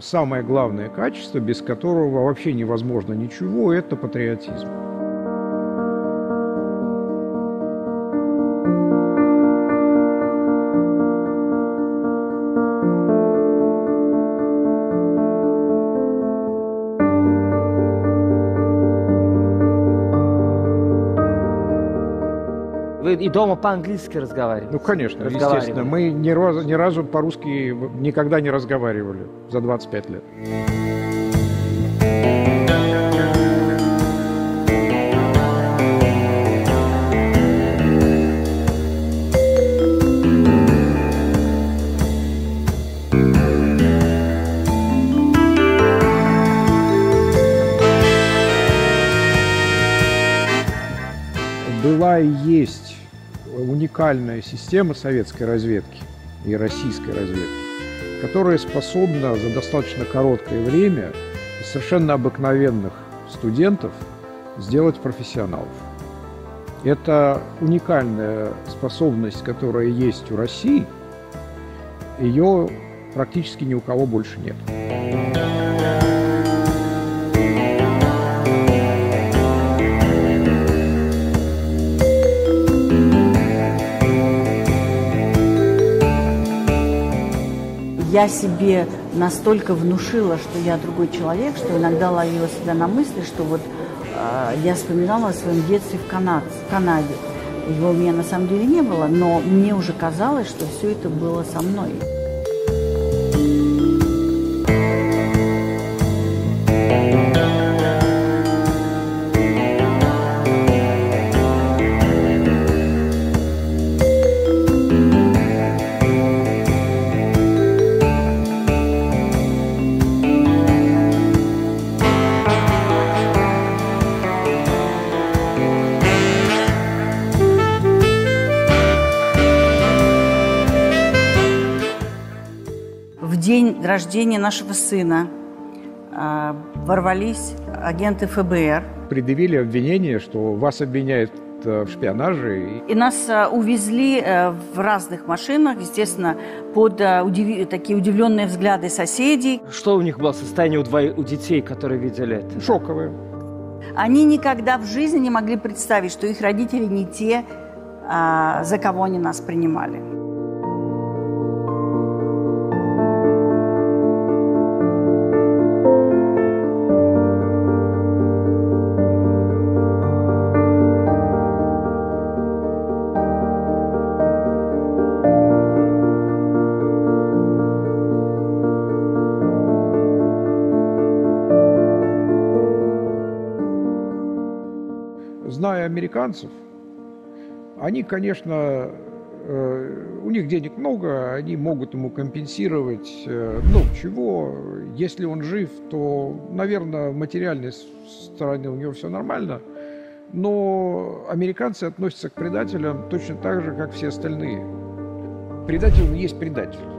Самое главное качество, без которого вообще невозможно ничего, это патриотизм. Вы и дома по-английски разговариваете? Ну, конечно, естественно. Мы ни разу, ни разу по-русски никогда не разговаривали за 25 лет. Была и есть уникальная система советской разведки и российской разведки, которая способна за достаточно короткое время из совершенно обыкновенных студентов сделать профессионалов. Это уникальная способность, которая есть у России. Ее практически ни у кого больше нет. Я себе настолько внушила, что я другой человек, что иногда ловила себя на мысли, что вот э, я вспоминала о своем детстве в, Канад, в Канаде. Его у меня на самом деле не было, но мне уже казалось, что все это было со мной. День рождения нашего сына э, ворвались агенты ФБР Предъявили обвинение, что вас обвиняют э, в шпионаже. и нас э, увезли э, в разных машинах, естественно, под удиви- такие удивленные взгляды соседей. Что у них было состояние у, двоих, у детей, которые видели это? Шоковое. Они никогда в жизни не могли представить, что их родители не те, а, за кого они нас принимали. Зная американцев, они, конечно, э, у них денег много, они могут ему компенсировать, э, ну, чего, если он жив, то, наверное, в материальной стороне у него все нормально, но американцы относятся к предателям точно так же, как все остальные. Предатель есть предатель.